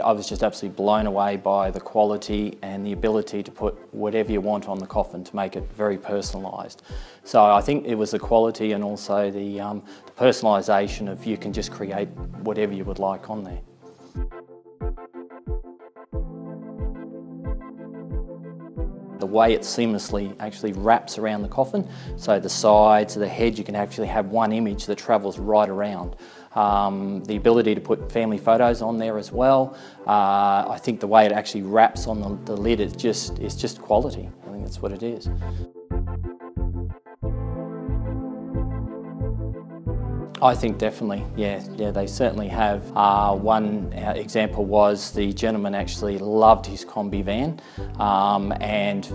I was just absolutely blown away by the quality and the ability to put whatever you want on the coffin to make it very personalised. So I think it was the quality and also the, um, the personalisation of you can just create whatever you would like on there. The way it seamlessly actually wraps around the coffin. So the sides, of the head, you can actually have one image that travels right around. Um, the ability to put family photos on there as well. Uh, I think the way it actually wraps on the, the lid is just, is just quality. I think that's what it is. I think definitely, yeah, yeah, they certainly have. Uh, one uh, example was the gentleman actually loved his combi van, um, and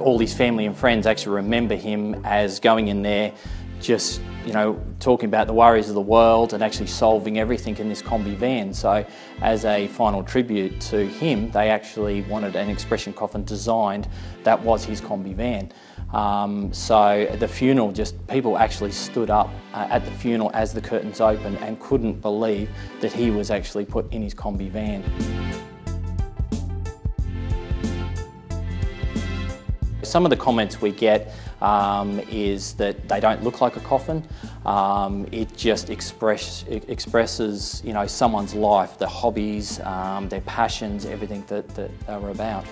all his family and friends actually remember him as going in there, just you know, talking about the worries of the world and actually solving everything in this combi van. So, as a final tribute to him, they actually wanted an expression coffin designed that was his combi van. Um, so the funeral, just people actually stood up uh, at the funeral as the curtains opened and couldn't believe that he was actually put in his combi van. Some of the comments we get um, is that they don't look like a coffin. Um, it just express, it expresses you know, someone's life, their hobbies, um, their passions, everything that, that they're about.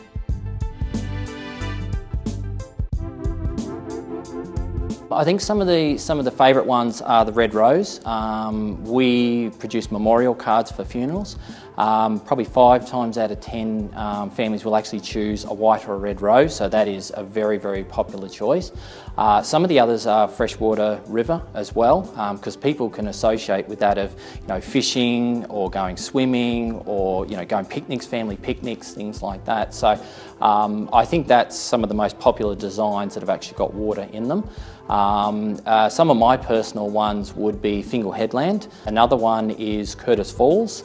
I think some of the some of the favourite ones are the red rose. Um, we produce memorial cards for funerals. Um, probably five times out of ten um, families will actually choose a white or a red rose, so that is a very very popular choice. Uh, some of the others are freshwater river as well, because um, people can associate with that of you know fishing or going swimming or you know going picnics, family picnics, things like that. So um, I think that's some of the most popular designs that have actually got water in them. Um, uh, some of my personal ones would be Fingal Headland. Another one is Curtis Falls.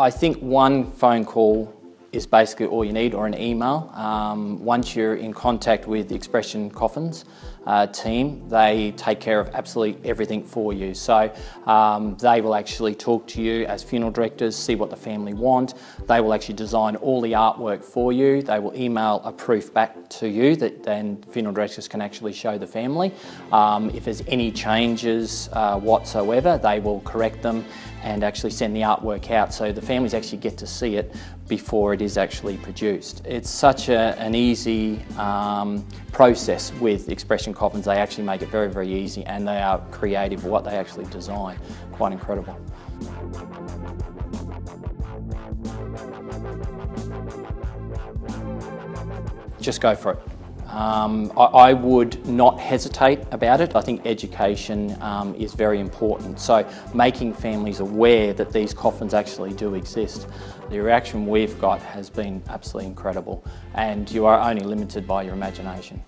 I think one phone call is basically all you need or an email. Um, once you're in contact with Expression Coffins uh, team, they take care of absolutely everything for you. So um, they will actually talk to you as funeral directors, see what the family want. They will actually design all the artwork for you. They will email a proof back to you that then funeral directors can actually show the family. Um, if there's any changes uh, whatsoever, they will correct them and actually send the artwork out so the families actually get to see it before it is actually produced. It's such a, an easy um, process with expression coffins. They actually make it very, very easy and they are creative what they actually design. Quite incredible. Just go for it. Um, I, I, would not hesitate about it. I think education um, is very important. So making families aware that these coffins actually do exist. The reaction we've got has been absolutely incredible and you are only limited by your imagination.